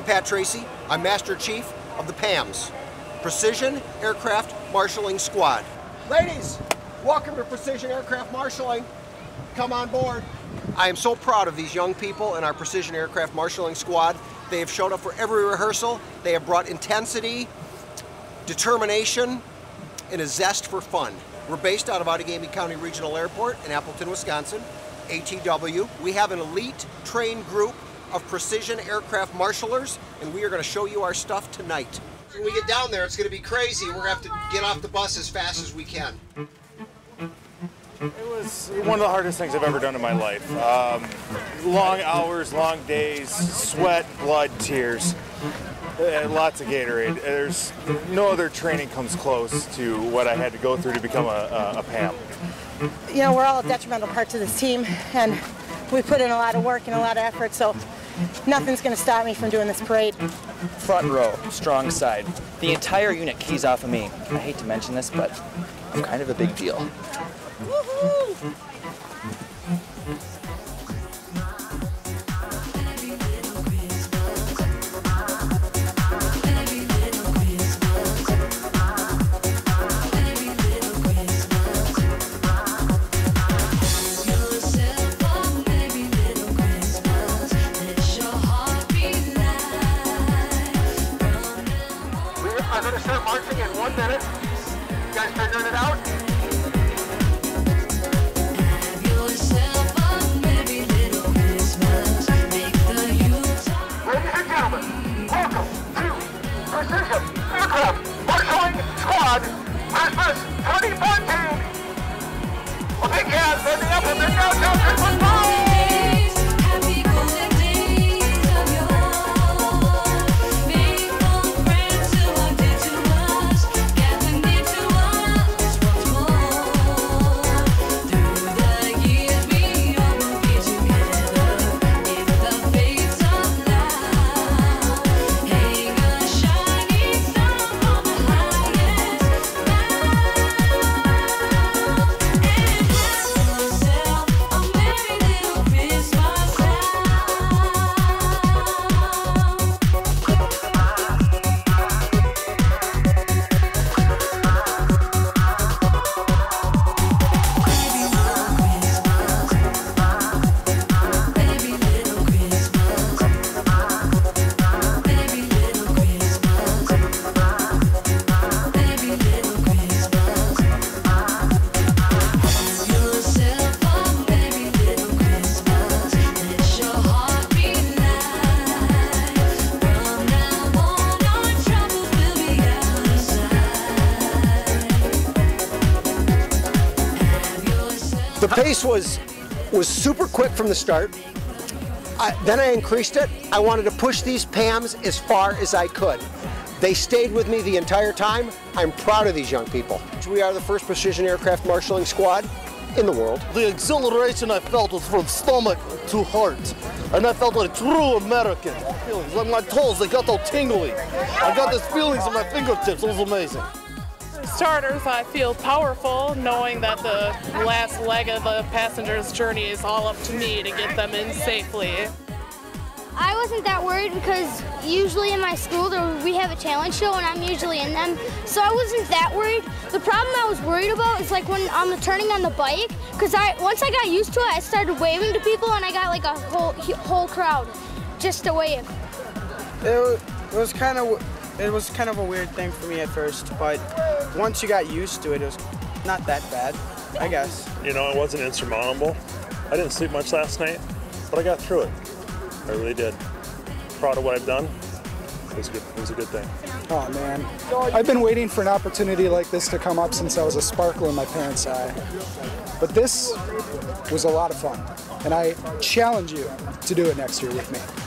I'm Pat Tracy. I'm Master Chief of the PAMS, Precision Aircraft Marshalling Squad. Ladies, welcome to Precision Aircraft Marshalling. Come on board. I am so proud of these young people in our Precision Aircraft Marshalling Squad. They have showed up for every rehearsal. They have brought intensity, determination, and a zest for fun. We're based out of Outagamie County Regional Airport in Appleton, Wisconsin, ATW. We have an elite trained group of precision aircraft marshalers, and we are going to show you our stuff tonight. When we get down there, it's going to be crazy. We're going to have to get off the bus as fast as we can. It was one of the hardest things I've ever done in my life. Um, long hours, long days, sweat, blood, tears, and lots of Gatorade. There's no other training comes close to what I had to go through to become a, a, a PAM. You know, we're all detrimental parts of this team, and we put in a lot of work and a lot of effort, so nothing's going to stop me from doing this parade. Front row, strong side. The entire unit keys off of me. I hate to mention this, but I'm kind of a big deal. You. guys pace was was super quick from the start. I, then I increased it. I wanted to push these PAMs as far as I could. They stayed with me the entire time. I'm proud of these young people. We are the first precision aircraft marshalling squad in the world. The exhilaration I felt was from stomach to heart. And I felt like a true American. Feelings. My toes, they got all tingly. I got these feelings in my fingertips. It was amazing. Starters, I feel powerful knowing that the last leg of the passenger's journey is all up to me to get them in safely. I wasn't that worried because usually in my school there, we have a talent show and I'm usually in them, so I wasn't that worried. The problem I was worried about is like when I'm turning on the bike, because I once I got used to it, I started waving to people and I got like a whole whole crowd just to wave. It it was kind of it was kind of a weird thing for me at first, but once you got used to it, it was not that bad, I guess. You know, it wasn't insurmountable. I didn't sleep much last night, but I got through it. I really did. Proud of what I've done. It was a good, it was a good thing. Oh man, I've been waiting for an opportunity like this to come up since I was a sparkle in my parents' eye. But this was a lot of fun, and I challenge you to do it next year with me.